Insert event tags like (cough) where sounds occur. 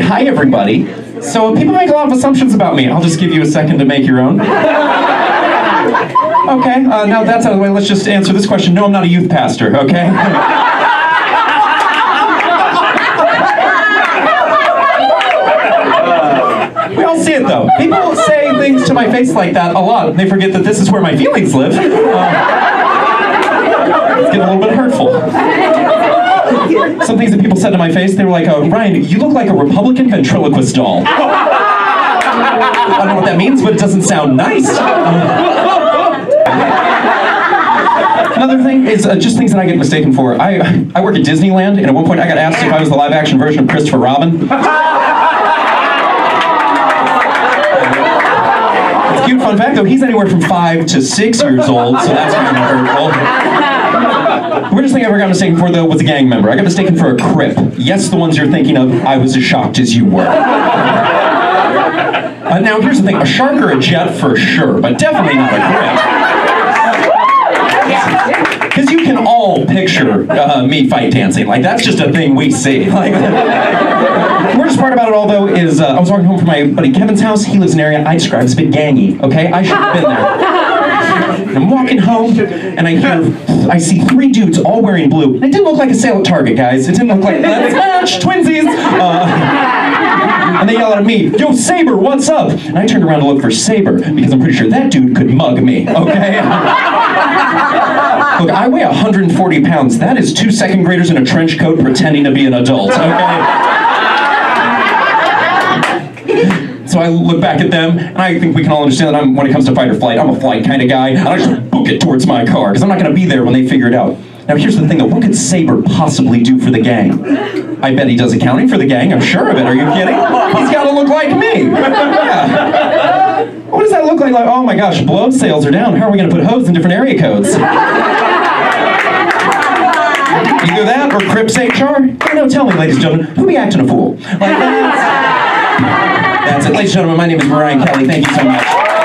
hi everybody. So people make a lot of assumptions about me. I'll just give you a second to make your own. Okay, uh, now that's out of the way, let's just answer this question. No, I'm not a youth pastor, okay? (laughs) We all see it though. People say things to my face like that a lot. and They forget that this is where my feelings live. Uh, it's getting a little bit hurtful. Some things that people said to my face, they were like, uh, Ryan, you look like a Republican ventriloquist doll. (laughs) I don't know what that means, but it doesn't sound nice. (laughs) Another thing is uh, just things that I get mistaken for. I, I work at Disneyland, and at one point I got asked if I was the live action version of Christopher Robin. (laughs) It's a cute fun fact though, he's anywhere from five to six years old, so that's kind of hurtful. The weirdest thing I ever got mistaken for though was a gang member. I got mistaken for a Crip. Yes, the ones you're thinking of, I was as shocked as you were. Uh, now here's the thing, a shark or a jet for sure, but definitely not a Crip. Because you can all picture uh, me fight dancing. Like, that's just a thing we see. (laughs) Like, the worst part about it all, though, is uh, I was walking home from my buddy Kevin's house. He lives in an area I describe as a bit gangy, okay? I should have been there. I'm walking home, and I hear, I see three dudes all wearing blue. It didn't look like a sale at Target, guys. It didn't look like, let's match, twinsies! Uh, and they yell at me, Yo, Saber, what's up? And I turned around to look for Saber because I'm pretty sure that dude could mug me, okay? Look, I weigh 140 pounds. That is two second graders in a trench coat pretending to be an adult, okay? So I look back at them, and I think we can all understand that I'm, when it comes to fight or flight, I'm a flight kind of guy, and I just book it towards my car, because I'm not going to be there when they figure it out. Now here's the thing though, what could Saber possibly do for the gang? I bet he does accounting for the gang, I'm sure of it, are you kidding? He's got to look like me! (laughs) Yeah. What does that look like? Like, oh my gosh, blow sales are down, how are we going to put hose in different area codes? Either that or Crips HR? You no, tell me, ladies and gentlemen, who be acting a fool? Like, that's it. Ladies and gentlemen, my name is Ryan Kelly. Thank you so much.